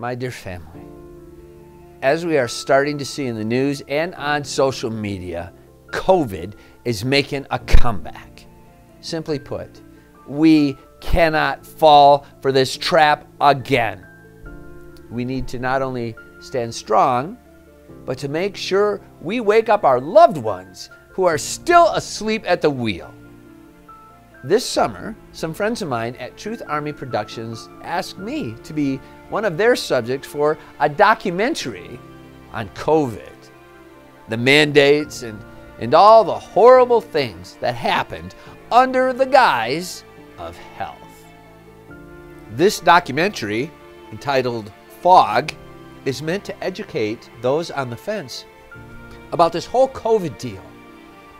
my dear family, as we are starting to see in the news and on social media, COVID is making a comeback. Simply put, we cannot fall for this trap again. We need to not only stand strong, but to make sure we wake up our loved ones who are still asleep at the wheel. This summer, some friends of mine at Truth Army Productions asked me to be one of their subjects for a documentary on COVID, the mandates, and, and all the horrible things that happened under the guise of health. This documentary, entitled Fog, is meant to educate those on the fence about this whole COVID deal,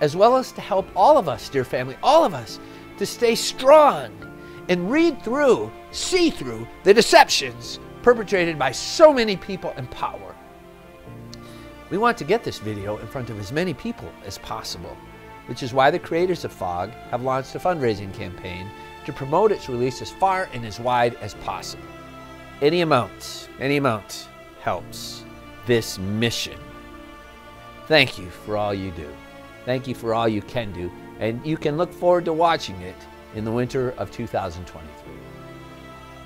as well as to help all of us, dear family, all of us, to stay strong and read through, see through the deceptions perpetrated by so many people in power. We want to get this video in front of as many people as possible, which is why the creators of FOG have launched a fundraising campaign to promote its release as far and as wide as possible. Any amount, any amount helps this mission. Thank you for all you do. Thank you for all you can do. And you can look forward to watching it in the winter of 2023.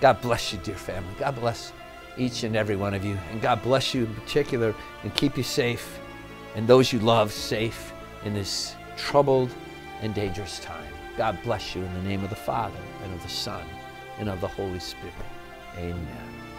God bless you, dear family. God bless each and every one of you. And God bless you in particular and keep you safe and those you love safe in this troubled and dangerous time. God bless you in the name of the Father and of the Son and of the Holy Spirit. Amen.